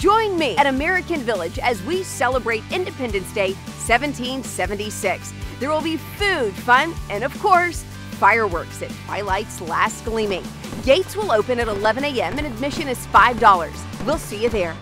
Join me at American Village as we celebrate Independence Day 1776. There will be food, fun, and of course, fireworks at twilight's last gleaming. Gates will open at 11 a.m. and admission is $5. We'll see you there.